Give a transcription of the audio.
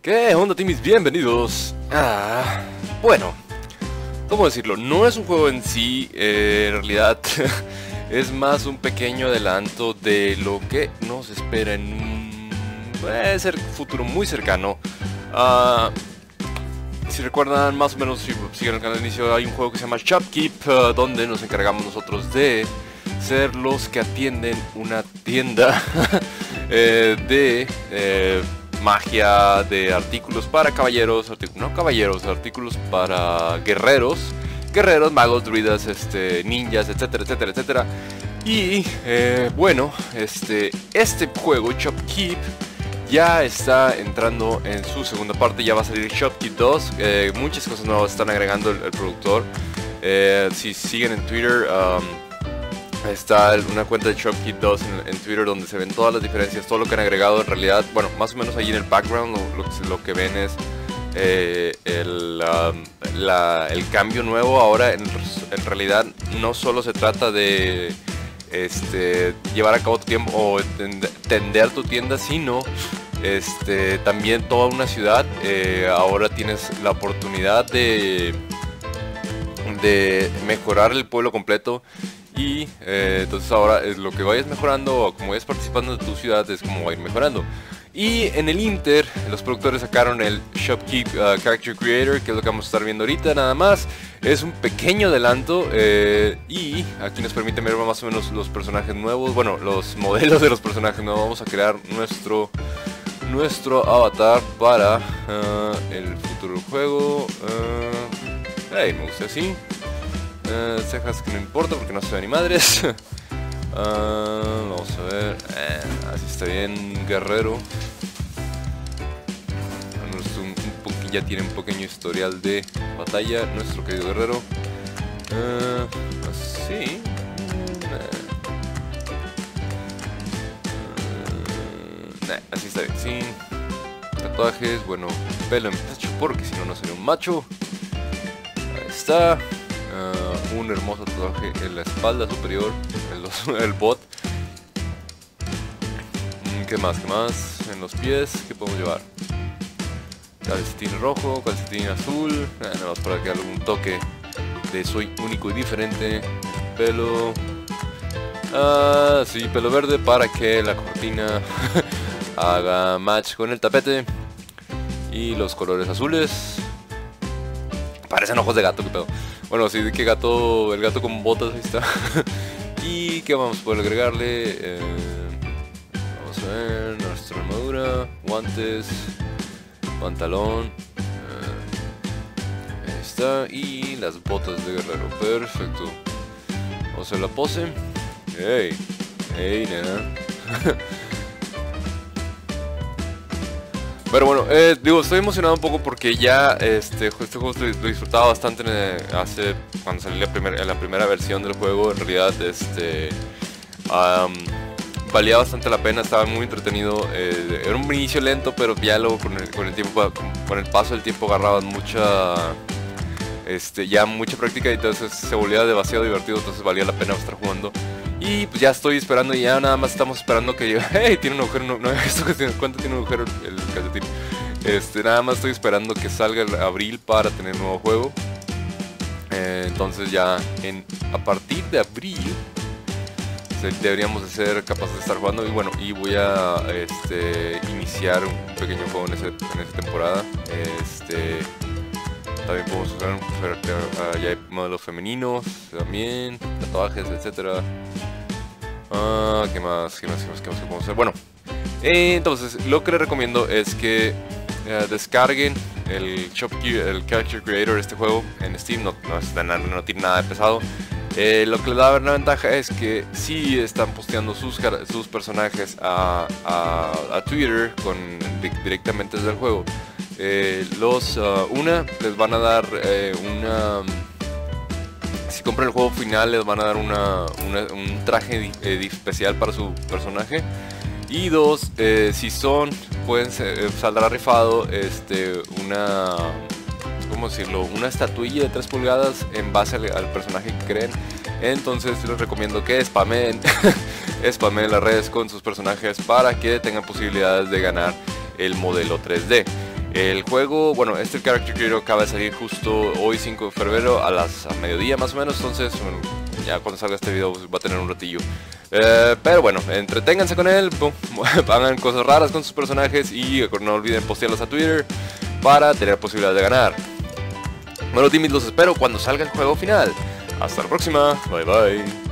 ¿Qué onda, Timis? Bienvenidos. Ah, bueno, ¿cómo decirlo? No es un juego en sí, eh, en realidad es más un pequeño adelanto de lo que nos espera en un puede ser futuro muy cercano. Ah, si recuerdan más o menos, si siguen el canal de inicio, hay un juego que se llama Shopkeep, ah, donde nos encargamos nosotros de ser los que atienden una tienda eh, de eh, magia, de artículos para caballeros, no caballeros, artículos para guerreros, guerreros, magos, druidas, este, ninjas, etcétera, etcétera, etcétera. Y eh, bueno, este, este juego, Shopkeep, ya está entrando en su segunda parte, ya va a salir Shopkeep 2, muchas cosas nuevas están agregando el, productor. si siguen en Twitter, Está una cuenta de ShopKit 2 en, Twitter donde se ven todas las diferencias, todo lo que han agregado en realidad, bueno, más o menos ahí en el background lo, que ven es eh, el, el, cambio nuevo. Ahora en, realidad no solo se trata de este, llevar a cabo tu tiempo o tender tu tienda, sino este, también toda una ciudad. Eh, ahora tienes la oportunidad de, de mejorar el pueblo completo y eh, entonces ahora es lo que vayas mejorando o como vayas participando de tu ciudad es como va a ir mejorando. Y en el Inter, los productores sacaron el Shopkeep uh, Character Creator, que es lo que vamos a estar viendo ahorita nada más. Es un pequeño adelanto eh, y aquí nos permite ver más o menos los personajes nuevos, bueno, los modelos de los personajes nuevos. Vamos a crear nuestro nuestro avatar para uh, el futuro juego. Uh, me gusta así. Eh, cejas que no importa porque no se ve ni madres. Ah, vamos a ver. Eh, así está bien, guerrero. ya tiene un pequeño historial de batalla, nuestro querido guerrero. Eh, así. así está bien, tatuajes, bueno, pelo en pecho porque si no, no sería un macho. Ahí está. Ah, un hermoso tatuaje en la espalda superior, el, bot. Mm, ¿Qué más? ¿Qué más? En los pies, ¿qué podemos llevar? Calcetín rojo, calcetín azul, eh, nada más para que algún toque de soy único y diferente. Pelo, ah, sí, pelo verde para que la cortina haga match con el tapete. Y los colores azules. Parecen ojos de gato, que pedo. Bueno, sí, que gato, el gato con botas, ahí está. y que vamos a poder agregarle. Eh, vamos a ver, nuestra armadura, guantes, pantalón. Eh, ahí está. Y las botas de guerrero. Perfecto. Vamos a hacer la pose. ¡Ey! ¡Ey, nena! Pero bueno, eh, digo, estoy emocionado un poco porque ya este, este juego lo disfrutaba bastante hace cuando salió la, primera la primera versión del juego. En realidad, este valía bastante la pena, estaba muy entretenido. Eh, era un inicio lento, pero ya luego con el, con el tiempo, con el paso del tiempo agarraban mucha, este, ya mucha práctica y entonces se volvía demasiado divertido, entonces valía la pena estar jugando. Y pues ya estoy esperando y ya nada más estamos esperando que llegue. ¡Hey! Tiene un agujero. No, no ¿Cuánto tiene un agujero el calcetín? Este, nada más estoy esperando que salga el abril para tener un nuevo juego. Eh, entonces ya en, a partir de abril deberíamos de ser capaces de estar jugando y bueno y voy a este, iniciar un pequeño juego en, ese, en esa temporada este también podemos usar uh, ya hay modelos femeninos también tatuajes etcétera Ah, ¿qué más? ¿Qué más? ¿Qué más? ¿Qué más? podemos hacer? Bueno, eh, entonces lo que les recomiendo es que eh, descarguen el el Character Creator de este juego en Steam, no, no, tiene nada de pesado. Eh, lo que le da una ventaja es que si están posteando sus, sus personajes a, a, Twitter con, directamente desde el juego. los uh, una les van a dar una si compran el juego final les van a dar una, un traje eh, especial para su personaje. Y dos, eh, si son, pueden eh, saldrá rifado este, una, ¿cómo decirlo? Una estatuilla de 3 pulgadas en base al, personaje que creen. Entonces les recomiendo que spamen, spamen las redes con sus personajes para que tengan posibilidades de ganar el modelo 3D. El juego, bueno, este Character Creator acaba de salir justo hoy 5 de febrero a las a mediodía más o menos, entonces ya cuando salga este video pues, va a tener un ratillo. Eh, pero bueno, entreténganse con él, hagan cosas raras con sus personajes y no olviden postearlos a Twitter para tener posibilidad de ganar. Timid, los espero cuando salga el juego final. Hasta la próxima, bye bye.